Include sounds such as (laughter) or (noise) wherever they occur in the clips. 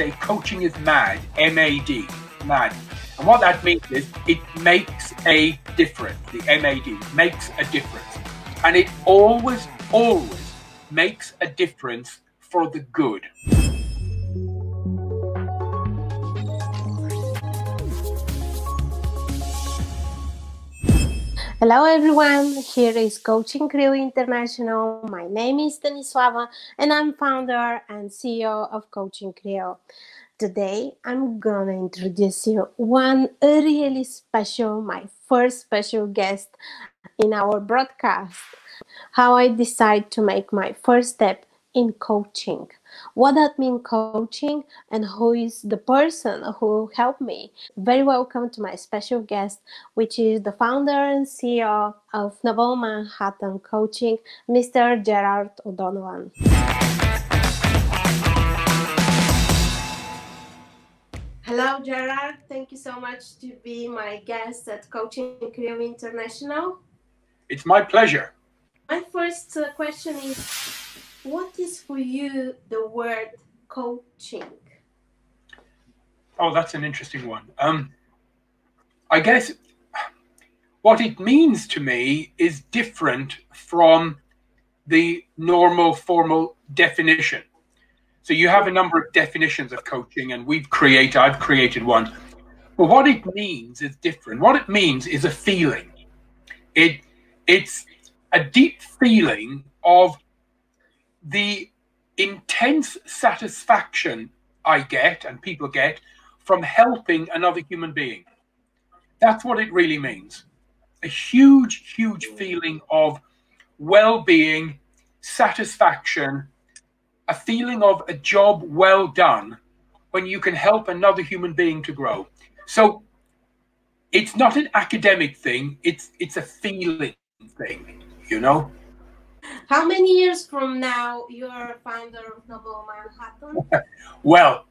say coaching is mad, M A D, mad. And what that means is it makes a difference. The MAD makes a difference. And it always, always makes a difference for the good. Hello everyone, here is Coaching Crew International. My name is Stanisława and I'm founder and CEO of Coaching Crew. Today I'm gonna introduce you one really special, my first special guest in our broadcast. How I decide to make my first step in coaching. What that mean coaching and who is the person who helped me. Very welcome to my special guest, which is the founder and CEO of Noble Manhattan Coaching, Mr. Gerard O'Donovan. Hello, Gerard. Thank you so much to be my guest at Coaching Crew International. It's my pleasure. My first uh, question is what is for you the word coaching? Oh, that's an interesting one. Um, I guess what it means to me is different from the normal formal definition. So you have a number of definitions of coaching, and we've created, I've created one. But what it means is different. What it means is a feeling. It it's a deep feeling of the intense satisfaction I get and people get from helping another human being. That's what it really means. A huge, huge feeling of well being, satisfaction, a feeling of a job well done when you can help another human being to grow. So it's not an academic thing, it's it's a feeling thing, you know? How many years from now you're founder of Noble Manhattan? well,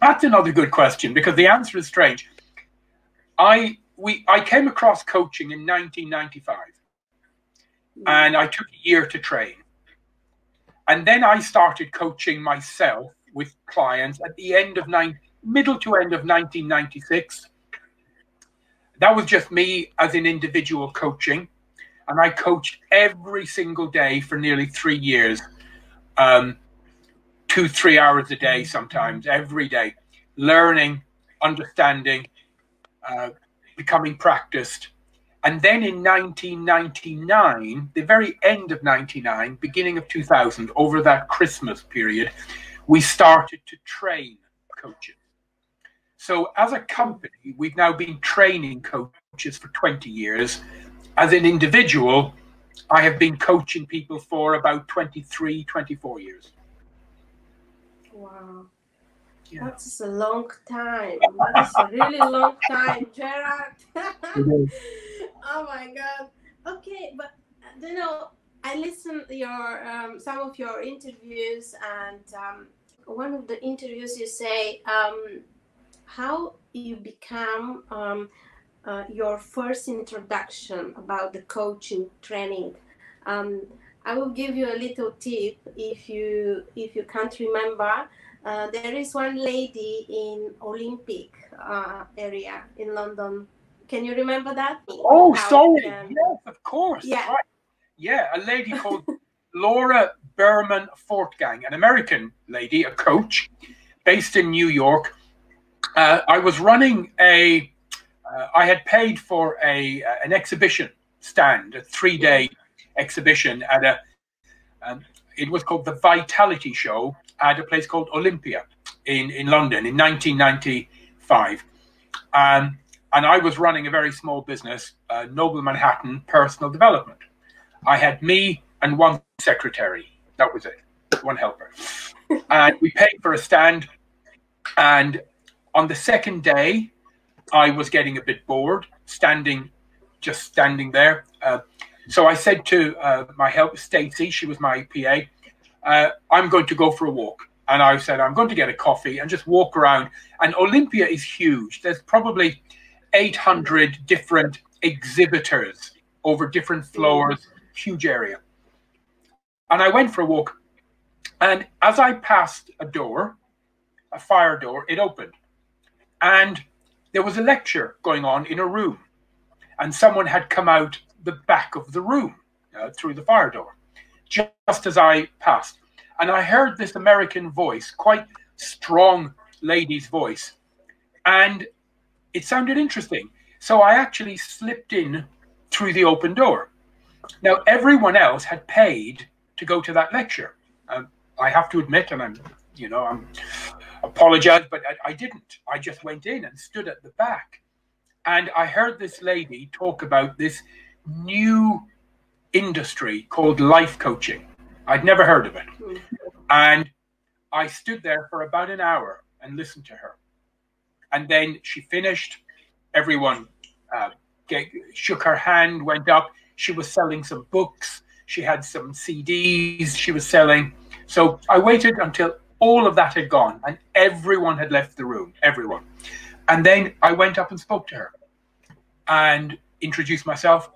that's another good question because the answer is strange. I we I came across coaching in 1995, mm. and I took a year to train, and then I started coaching myself with clients at the end of nine middle to end of 1996. That was just me as an individual coaching and I coached every single day for nearly three years, um, two, three hours a day, sometimes every day, learning, understanding, uh, becoming practiced. And then in 1999, the very end of 99, beginning of 2000, over that Christmas period, we started to train coaches. So, as a company, we've now been training coaches for 20 years as an individual, I have been coaching people for about 23, 24 years. Wow. Yeah. That's a long time. That's a really long time, Gerard. (laughs) oh my God. Okay, but you know, I listened your um, some of your interviews, and um, one of the interviews you say um, how you become um, uh, your first introduction about the coaching training. Um, I will give you a little tip if you if you can't remember. Uh, there is one lady in Olympic uh, area in London. Can you remember that? Oh, sorry. Yes, of course. Yeah. Right. Yeah, a lady called (laughs) Laura Berman Fortgang, an American lady, a coach based in New York. Uh, I was running a uh, I had paid for a uh, an exhibition stand, a three day exhibition at a. Um, it was called the Vitality Show at a place called Olympia in in London in 1995, um, and I was running a very small business, uh, Noble Manhattan Personal Development. I had me and one secretary. That was it, one helper, and we paid for a stand. And on the second day, I was getting a bit bored standing, just standing there. Uh, so I said to uh, my help, Stacy, she was my PA, uh, I'm going to go for a walk. And I said, I'm going to get a coffee and just walk around. And Olympia is huge. There's probably 800 different exhibitors over different floors, huge area. And I went for a walk. And as I passed a door, a fire door, it opened. And there was a lecture going on in a room. And someone had come out the back of the room uh, through the fire door just as I passed. And I heard this American voice, quite strong lady's voice. And it sounded interesting. So I actually slipped in through the open door. Now, everyone else had paid to go to that lecture. Um, I have to admit, and I'm, you know, I'm apologize, but I, I didn't. I just went in and stood at the back. And I heard this lady talk about this new industry called life coaching. I'd never heard of it. Hmm. And I stood there for about an hour and listened to her. And then she finished. Everyone uh, shook her hand, went up. She was selling some books. She had some CDs she was selling. So I waited until all of that had gone and everyone had left the room, everyone. And then I went up and spoke to her and introduced myself.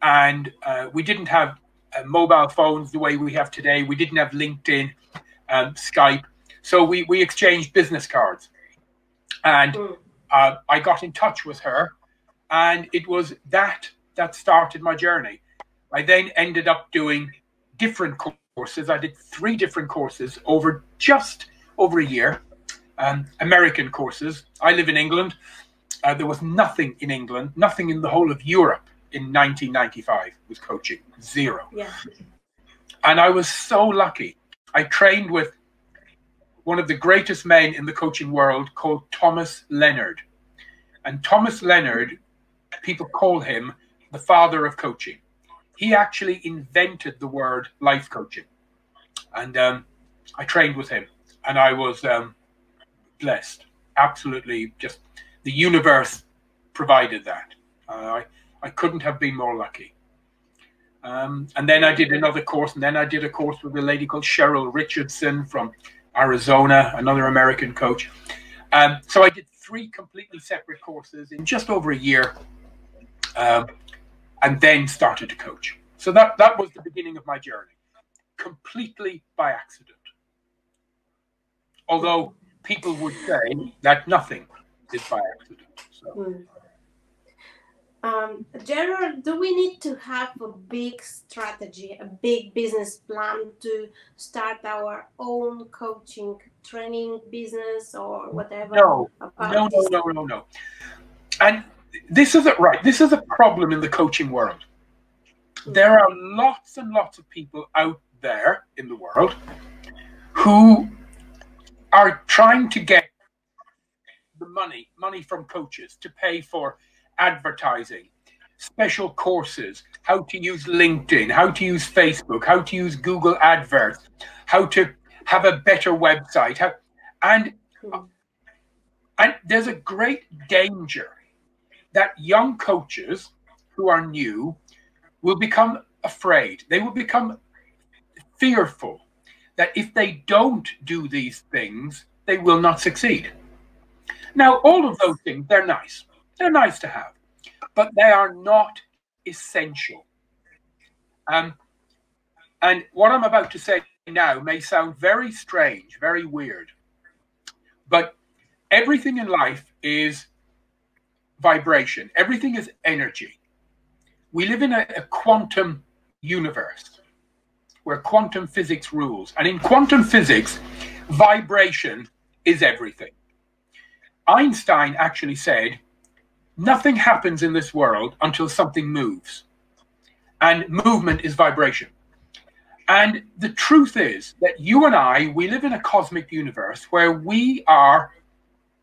And uh, we didn't have uh, mobile phones the way we have today. We didn't have LinkedIn, um, Skype. So we, we exchanged business cards. And hmm. uh, I got in touch with her. And it was that that started my journey. I then ended up doing different courses. I did three different courses over just over a year, um, American courses. I live in England. Uh, there was nothing in England, nothing in the whole of Europe in 1995 was coaching, zero. Yeah. And I was so lucky. I trained with one of the greatest men in the coaching world called Thomas Leonard. And Thomas Leonard, people call him the father of coaching. He actually invented the word life coaching. And um, I trained with him and I was um, blessed. Absolutely, just the universe provided that. Uh, I, I couldn't have been more lucky. Um, and then I did another course, and then I did a course with a lady called Cheryl Richardson from Arizona, another American coach. Um, so I did three completely separate courses in just over a year, um, and then started to coach. So that that was the beginning of my journey, completely by accident. Although people would say that nothing is by accident. So. Mm. Um, Gerard, do we need to have a big strategy, a big business plan to start our own coaching training business or whatever? No, no, no, no, no, no. And this is it, right? This is a problem in the coaching world. There are lots and lots of people out there in the world who are trying to get the money, money from coaches to pay for advertising, special courses, how to use LinkedIn, how to use Facebook, how to use Google Adverts, how to have a better website. How, and, hmm. and there's a great danger that young coaches who are new will become afraid. They will become fearful that if they don't do these things, they will not succeed. Now, all of those things, they're nice. They're nice to have, but they are not essential. Um, and what I'm about to say now may sound very strange, very weird, but everything in life is vibration, everything is energy. We live in a, a quantum universe where quantum physics rules. And in quantum physics, vibration is everything. Einstein actually said nothing happens in this world until something moves. And movement is vibration. And the truth is that you and I, we live in a cosmic universe where we are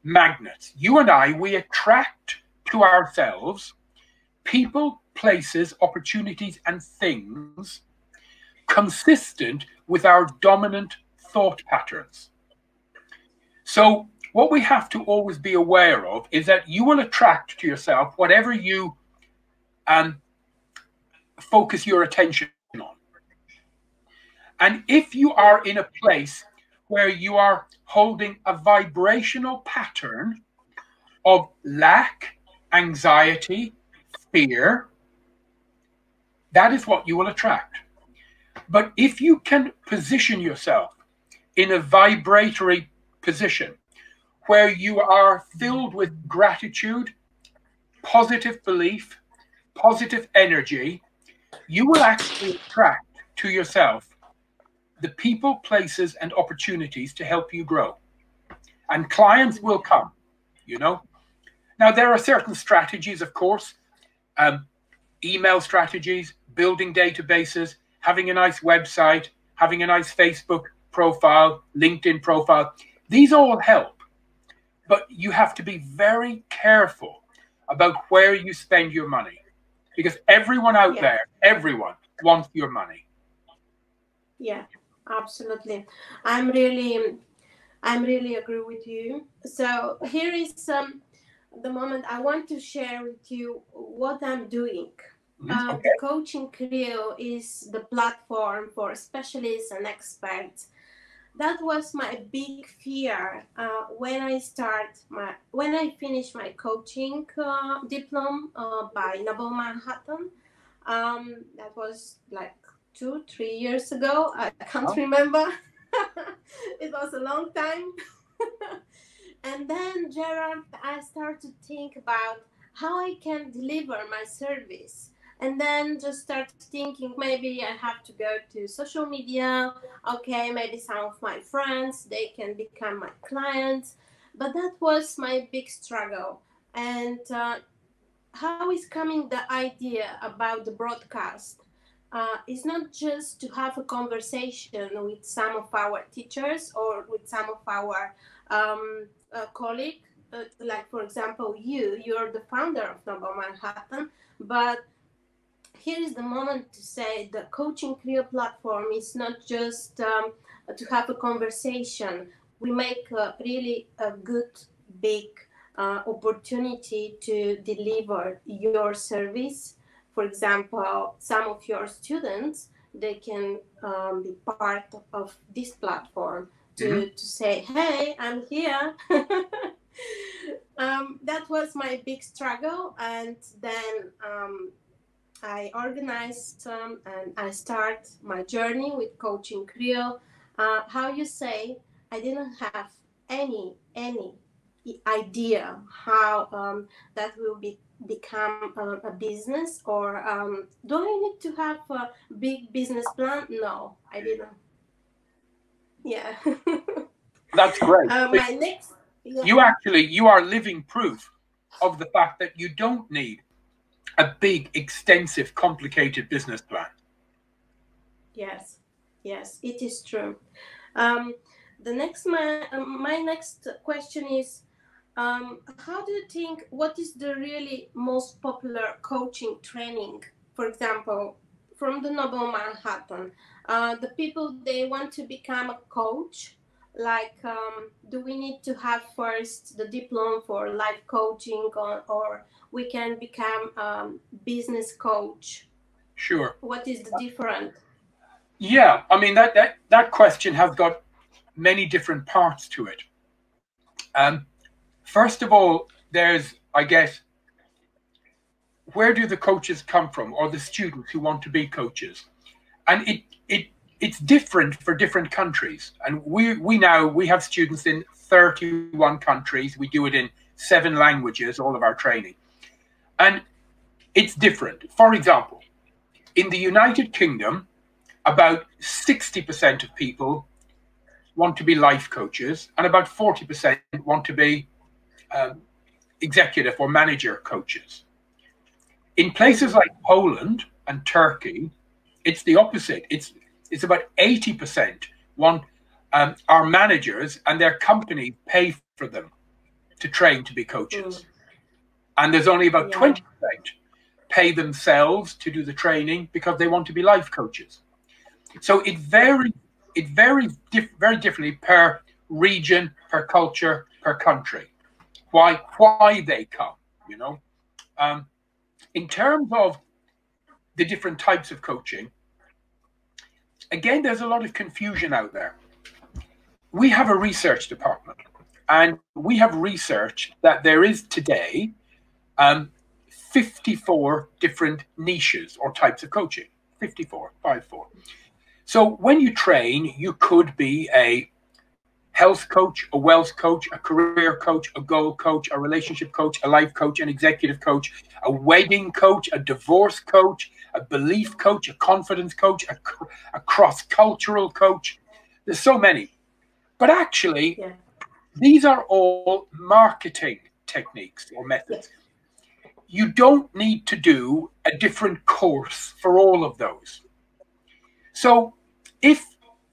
magnets. You and I, we attract to ourselves people, places, opportunities, and things consistent with our dominant thought patterns. So what we have to always be aware of is that you will attract to yourself whatever you um, focus your attention on. And if you are in a place where you are holding a vibrational pattern of lack, anxiety, fear, that is what you will attract. But if you can position yourself in a vibratory position where you are filled with gratitude, positive belief, positive energy, you will actually attract to yourself the people, places, and opportunities to help you grow. And clients will come, you know. Now, there are certain strategies, of course, um, email strategies, building databases, having a nice website, having a nice Facebook profile, LinkedIn profile. These all help. But you have to be very careful about where you spend your money because everyone out yeah. there, everyone wants your money. Yeah, absolutely. I'm really, I'm really agree with you. So here is um, the moment I want to share with you what I'm doing. Mm-hmm. Uh, okay. The Coaching Creole is the platform for specialists and experts that was my big fear uh, when I start my when I finished my coaching uh, diploma uh, by Noble Manhattan. Um, that was like two, three years ago. I can't oh. remember. (laughs) it was a long time. (laughs) and then Gerard, I started to think about how I can deliver my service and then just start thinking maybe I have to go to social media. Okay, maybe some of my friends they can become my clients, but that was my big struggle. And uh, how is coming the idea about the broadcast? Uh, it's not just to have a conversation with some of our teachers or with some of our um, uh, colleagues, uh, like for example you, you're the founder of Noble Manhattan, but here is the moment to say the coaching Creole platform is not just um, to have a conversation. We make a really a good, big uh, opportunity to deliver your service. For example, some of your students, they can um, be part of this platform to, mm-hmm. to say, hey, I'm here. (laughs) um, that was my big struggle. And then um, I organized um, and I start my journey with coaching Creole. Uh, how you say, I didn't have any any idea how um, that will be become a, a business or um, do I need to have a big business plan? No, I didn't. Yeah. (laughs) That's great. Uh, my next. Yeah. You actually you are living proof of the fact that you don't need a big, extensive, complicated business plan. Yes, yes, it is true. Um, the next my um, my next question is, um, how do you think? What is the really most popular coaching training? For example, from the Noble Manhattan, uh, the people they want to become a coach. Like, um, do we need to have first the diploma for life coaching, or, or we can become um, business coach? Sure. What is the difference? Yeah, I mean that that that question has got many different parts to it. Um, first of all, there's I guess where do the coaches come from, or the students who want to be coaches, and it it it's different for different countries. And we we now we have students in 31 countries. We do it in seven languages, all of our training. And it's different. For example, in the United Kingdom, about 60% of people want to be life coaches, and about 40% want to be um, executive or manager coaches. In places like Poland and Turkey, it's the opposite. It's it's about 80% want um, are managers, and their company pay for them to train to be coaches. Mm and there's only about yeah. 20% pay themselves to do the training because they want to be life coaches. So it varies. It varies diff- very differently per region, per culture, per country. Why why they come, you know. Um, in terms of the different types of coaching, again, there's a lot of confusion out there. We have a research department, and we have researched that there is today um, 54 different niches or types of coaching. 54, 5 4. So when you train, you could be a health coach, a wealth coach, a career coach, a goal coach, a relationship coach, a life coach, an executive coach, a wedding coach, a divorce coach, a belief coach, a confidence coach, a, a cross cultural coach. There's so many. But actually, yeah. these are all marketing techniques or methods. Yeah. You don't need to do a different course for all of those. So if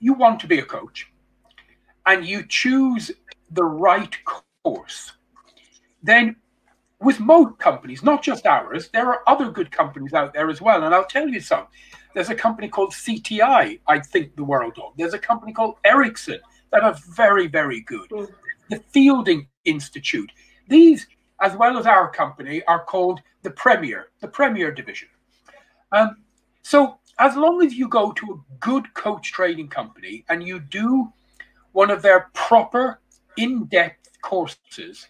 you want to be a coach, and you choose the right course, then with most companies, not just ours, there are other good companies out there as well. And I'll tell you some. There's a company called CTI, I think the world of. There's a company called Erickson that are very, very good. Mm. The Fielding Institute. These, as well as our company, are called the Premier, the Premier Division. Um, so as long as you go to a good coach training company and you do one of their proper, in depth courses,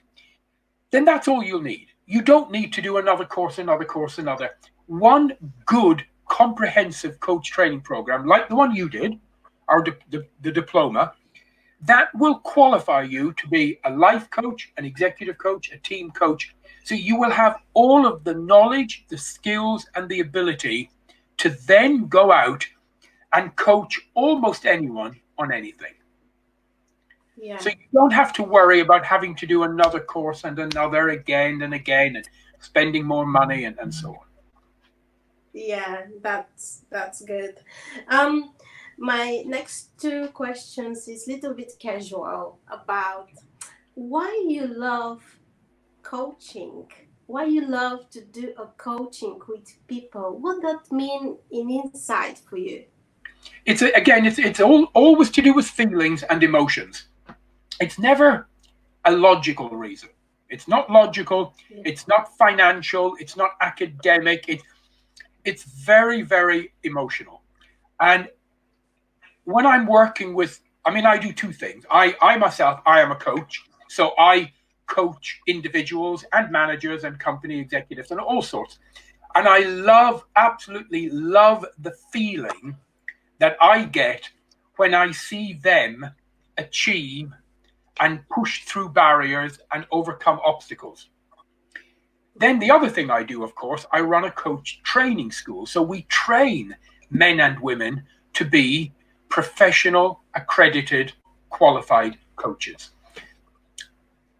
then that's all you'll need. You don't need to do another course, another course, another. One good, comprehensive coach training program, like the one you did, or the, the, the diploma, that will qualify you to be a life coach, an executive coach, a team coach. So you will have all of the knowledge, the skills, and the ability to then go out and coach almost anyone on anything. Yeah. So you don't have to worry about having to do another course and another again and again and spending more money and, and so on. Yeah, that's that's good. Um my next two questions is a little bit casual about why you love coaching why you love to do a coaching with people what that mean in inside for you it's a, again it's it's all always to do with feelings and emotions it's never a logical reason. It's not logical. It's not financial. It's not academic. It's it's very very emotional. And when I'm working with, I mean, I do two things. I I myself I am a coach, so I coach individuals and managers and company executives and all sorts. And I love, absolutely love the feeling that I get when I see them achieve and push through barriers and overcome obstacles. Then the other thing I do, of course, I run a coach training school. So we train men and women to be professional, accredited, qualified coaches.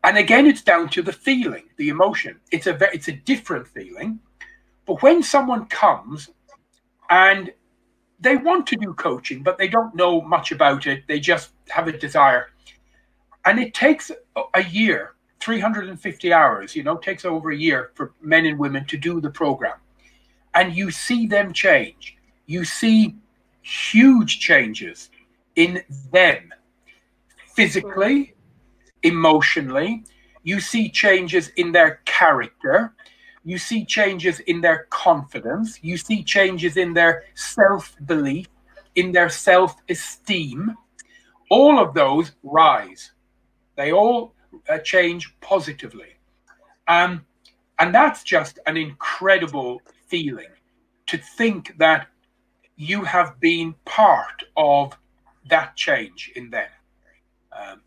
And again, it's down to the feeling, the emotion. It's a it's a different feeling. But when someone comes and they want to do coaching, but they don't know much about it, they just have a desire and it takes a year 350 hours you know takes over a year for men and women to do the program. And you see them change. You see huge changes in them physically emotionally. You see changes in their character. You see changes in their confidence. You see changes in their self-belief in their self-esteem. All of those rise they all uh, change positively. Um, and that's just an incredible feeling to think that you have been part of that change in them. Um,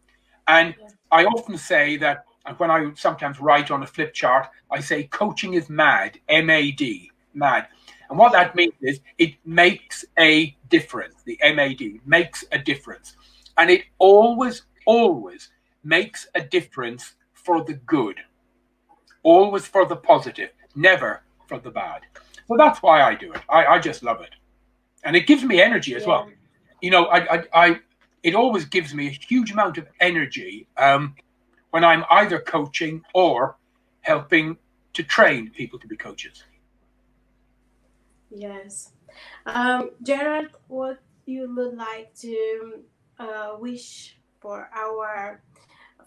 and I often say that when I sometimes write on a flip chart, I say coaching is mad, M A D, mad. And what that means is it makes a difference. The MAD makes a difference. And it always, always makes a difference for the good, always for the positive, never for the bad. So that's why I do it. I, I just love it. And it gives me energy as yeah. well. You know, I, I, I, it always gives me a huge amount of energy um, when I'm either coaching or helping to train people to be coaches. Yes. Um, Gerard, what you would like to uh, wish for our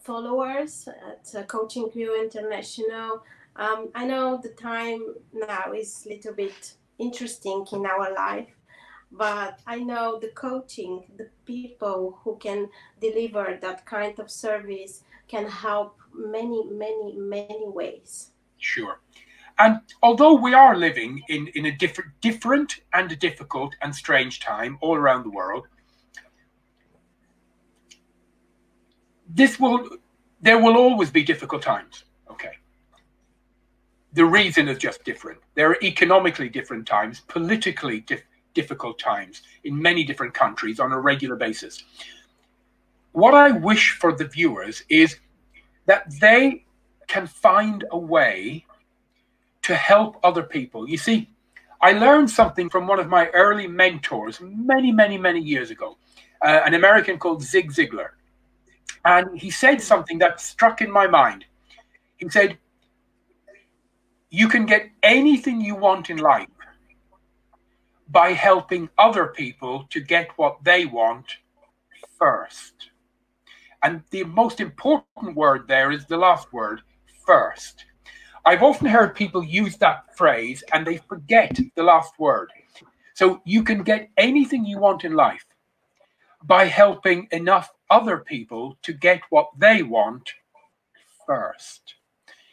followers at Coaching Crew International. Um, I know the time now is a little bit interesting in our life, but I know the coaching, the people who can deliver that kind of service can help many, many, many ways. Sure. And although we are living in, in a different, different and a difficult and strange time all around the world, this will, there will always be difficult times. Okay. The reason is just different. There are economically different times, politically dif difficult times in many different countries on a regular basis. What I wish for the viewers is that they can find a way to help other people. You see, I learned something from one of my early mentors many, many, many years ago, uh, an American called Zig Ziglar. And he said something that struck in my mind. He said, You can get anything you want in life by helping other people to get what they want first. And the most important word there is the last word, first. I've often heard people use that phrase and they forget the last word. So you can get anything you want in life by helping enough other people to get what they want first.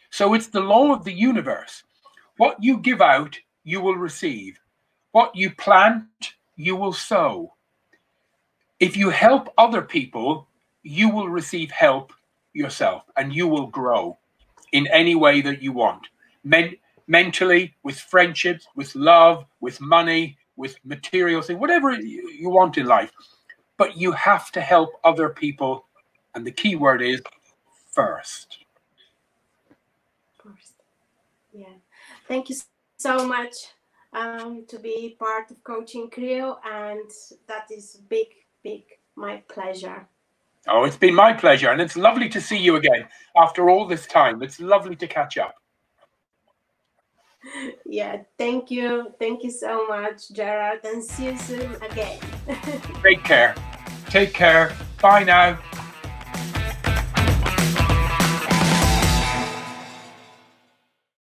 So it's the law of the universe. What you give out, you will receive. What you plant, you will sow. If you help other people, you will receive help yourself and you will grow in any way that you want. Men- mentally, with friendships, with love, with money, with material things, whatever you want in life. But you have to help other people. And the key word is first. First. Yeah. Thank you so much um, to be part of Coaching Crew. And that is big, big, my pleasure. Oh, it's been my pleasure. And it's lovely to see you again after all this time. It's lovely to catch up. Yeah, thank you. Thank you so much, Gerard. And see you soon again. (laughs) Take care. Take care. Bye now.